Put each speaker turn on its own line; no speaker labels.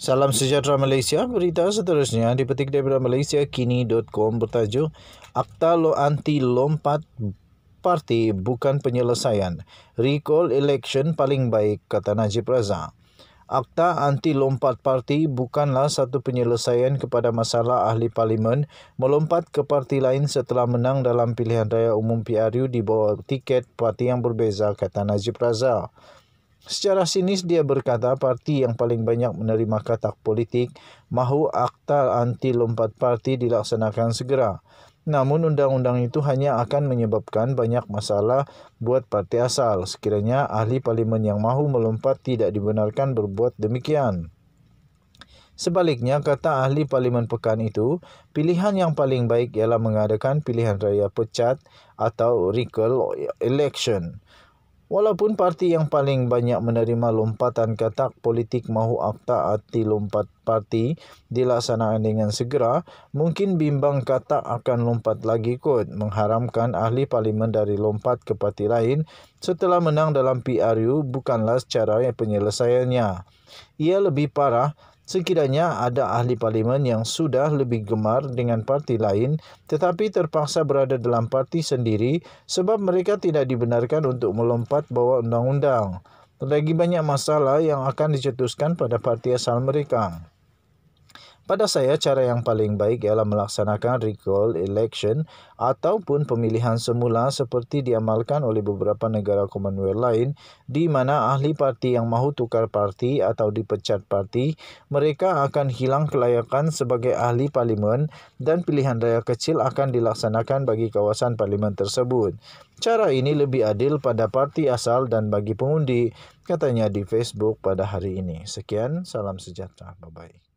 Salam sejahtera Malaysia. Berita seterusnya dipetik daripada malaysiakini.com bertajuk Akta Lo Anti Lompat Parti Bukan Penyelesaian. Recall election paling baik, kata Najib Razak. Akta anti lompat parti bukanlah satu penyelesaian kepada masalah ahli parlimen melompat ke parti lain setelah menang dalam pilihan raya umum PRU di bawah tiket parti yang berbeza, kata Najib Razak. Secara sinis dia berkata parti yang paling banyak menerima katak politik mahu akta anti lompat parti dilaksanakan segera. Namun undang-undang itu hanya akan menyebabkan banyak masalah buat parti asal sekiranya ahli parlimen yang mahu melompat tidak dibenarkan berbuat demikian. Sebaliknya, kata ahli parlimen pekan itu, pilihan yang paling baik ialah mengadakan pilihan raya pecat atau recall election. Walaupun parti yang paling banyak menerima lompatan katak politik mahu akta anti lompat parti dilaksanakan dengan segera, mungkin bimbang katak akan lompat lagi kot mengharamkan ahli parlimen dari lompat ke parti lain setelah menang dalam PRU bukanlah secara penyelesaiannya. Ia lebih parah Sekiranya ada ahli parlimen yang sudah lebih gemar dengan parti lain tetapi terpaksa berada dalam parti sendiri sebab mereka tidak dibenarkan untuk melompat bawa undang-undang. Lagi banyak masalah yang akan dicetuskan pada parti asal mereka. Pada saya, cara yang paling baik ialah melaksanakan recall election ataupun pemilihan semula seperti diamalkan oleh beberapa negara Commonwealth lain di mana ahli parti yang mahu tukar parti atau dipecat parti, mereka akan hilang kelayakan sebagai ahli parlimen dan pilihan raya kecil akan dilaksanakan bagi kawasan parlimen tersebut. Cara ini lebih adil pada parti asal dan bagi pengundi, katanya di Facebook pada hari ini. Sekian, salam sejahtera. Bye-bye.